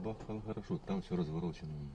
бахал хорошо, там все разворочено. Ну,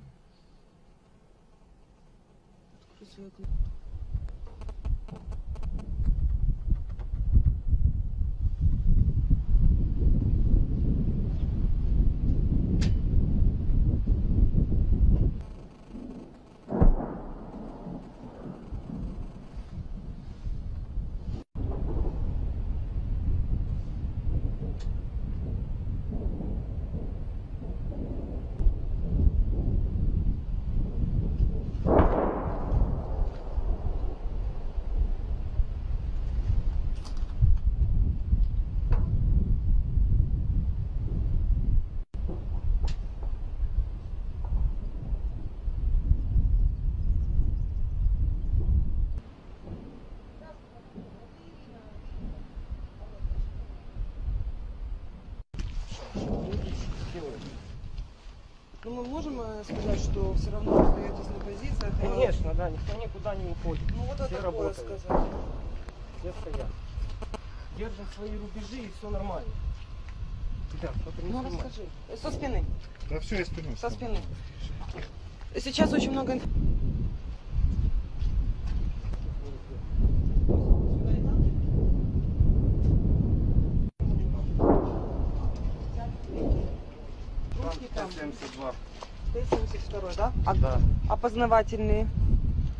можем э, сказать, что все равно остаетесь на позиции? Конечно, да, никто никуда не уходит. Ну вот все это работают. сказать. Все стоят. Держим свои рубежи и все нормально. Да, ну расскажи. Со спины. Да все, я спину. Со спины. Сейчас очень много информации. 372. 372, да? А, да. Опознавательные?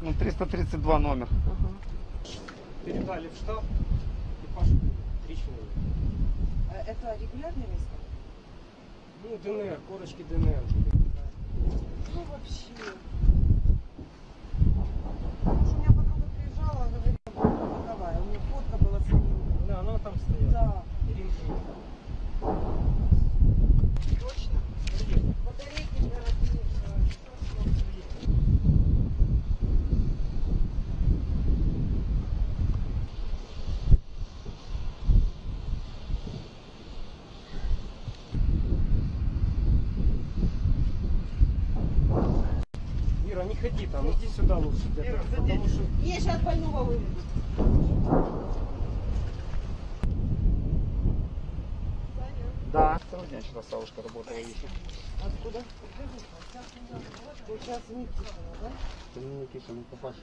Ну, 332 номер. Угу. Передали в штаб. А это регулярное место? Ну, ДНР, корочки ДНР. Ну, вообще... У меня подруга приезжала, говорила, давай, у меня фотка была с ним. Да, она там стояла. Да. Точно? Не ходи там, иди сюда лучше. где-то, потому что Я сейчас больного выведу. Да. Целый день сейчас Савушка работала еще. Откуда? Сейчас не Никитина, да? Ты мне Никита, ну попасть.